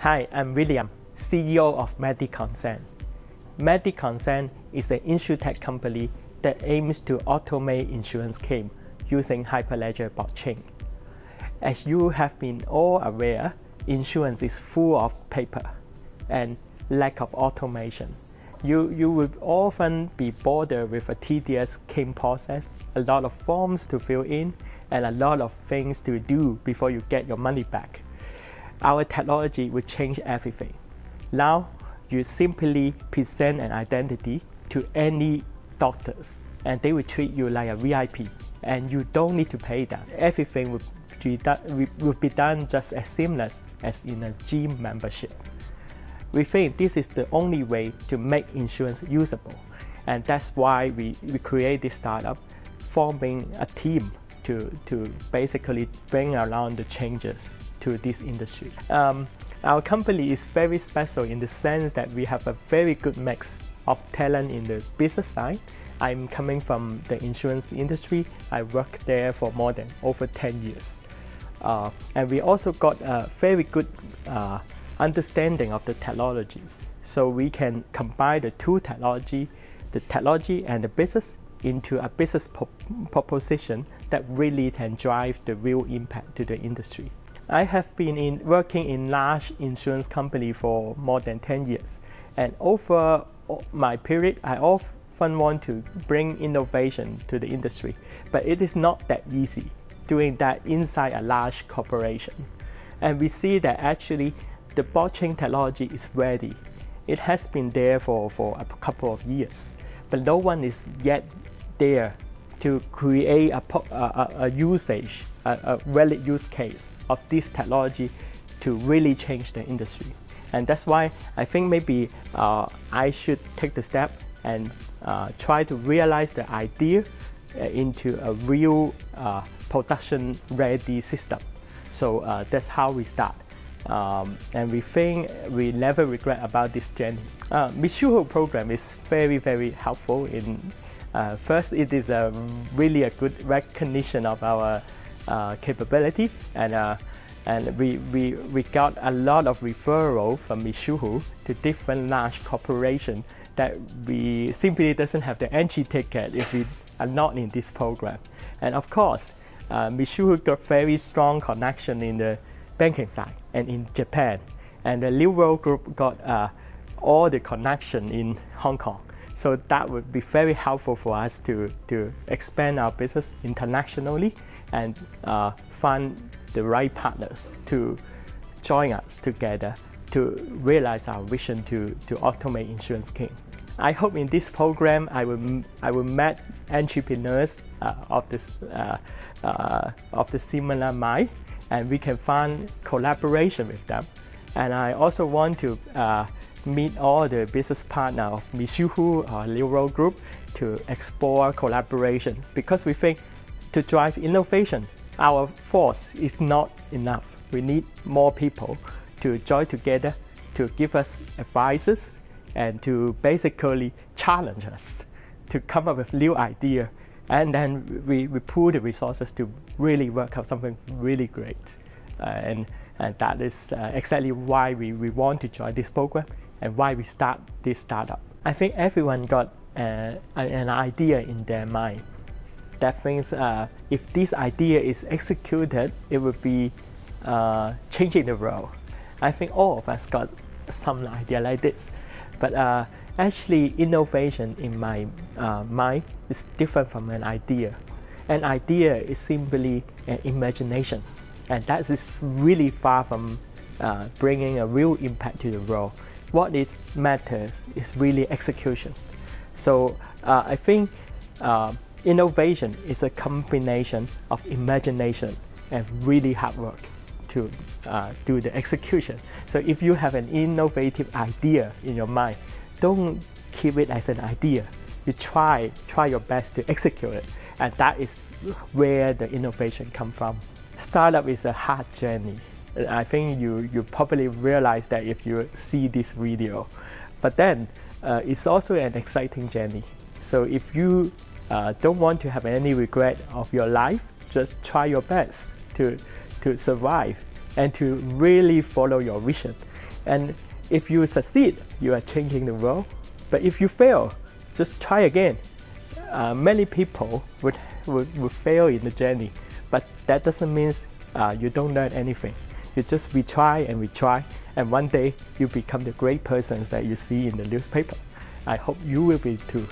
Hi, I'm William, CEO of MediConCen. MediConCen is an insurtech company that aims to automate insurance claim using Hyperledger blockchain. As you have been all aware, insurance is full of paper and lack of automation. You, you will often be bothered with a tedious claim process, a lot of forms to fill in, and a lot of things to do before you get your money back our technology will change everything. Now, you simply present an identity to any doctors and they will treat you like a VIP and you don't need to pay them. Everything will be, done, just as seamless as in a gym membership. We think this is the only way to make insurance usable and that's why we, we create this startup forming a team to, to basically bring around the changes to this industry. Um, our company is very special in the sense that we have a very good mix of talent in the business side. I'm coming from the insurance industry. I worked there for more than over 10 years. Uh, and we also got a very good uh, understanding of the technology. So we can combine the two technology, the technology and the business into a business proposition that really can drive the real impact to the industry. I have been in, working in large insurance company for more than 10 years. And over my period, I often want to bring innovation to the industry. But it is not that easy doing that inside a large corporation. And we see that actually the blockchain technology is ready. It has been there for, for a couple of years, but no one is yet there to create a, a, a usage, a, a valid use case of this technology to really change the industry. And that's why I think maybe uh, I should take the step and uh, try to realize the idea uh, into a real uh, production ready system. So uh, that's how we start. Um, and we think we never regret about this journey. Uh, Mizuho program is very, very helpful in uh, first, it is a really a good recognition of our capability and uh, and we, we, we got a lot of referral from Mizuho to different large corporations that we simply doesn't have the entry ticket if we are not in this program. And of course, uh, got very strong connection in the banking side and in Japan. And the New World Group got uh, all the connection in Hong Kong. So that would be very helpful for us to, to expand our business internationally and uh, find the right partners to join us together to realize our vision to, to automate insurance claim. I hope in this program I will, I will meet entrepreneurs uh, of, this, uh, uh, of the similar mind and we can find collaboration with them. And I also want to uh, meet all the business partners of Mizuho or New World Group to explore collaboration because we think to drive innovation, our force is not enough. We need more people to join together to give us advices and to basically challenge us to come up with new idea and then we, we pool the resources to really work out something really great. Uh, and, and that is uh, exactly why we, we want to join this program and why we start this startup. I think everyone got uh, an idea in their mind. That means uh, if this idea is executed, it will be uh, changing the world. I think all of us got some idea like this. But uh, actually, innovation in my uh, mind is different from an idea. An idea is simply an imagination, and that is really far from bringing a real impact to the world what it matters is really execution. So uh, I think uh, innovation is a combination of imagination and really hard work to uh, do the execution. So if you have an innovative idea in your mind, don't keep it as an idea. You try, try your best to execute it. And that is where the innovation comes from. Startup is a hard journey. I think you, you probably realize that if you see this video. But then uh, it's also an exciting journey. So if you uh, don't want to have any regret of your life, just try your best to, to survive and to really follow your vision. And if you succeed, you are changing the world. But if you fail, just try again. Uh, many people would, would, would fail in the journey, but that doesn't mean uh, you don't learn anything. You just retry and retry, and one day you become the great persons that you see in the newspaper. I hope you will be too.